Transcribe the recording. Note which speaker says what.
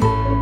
Speaker 1: you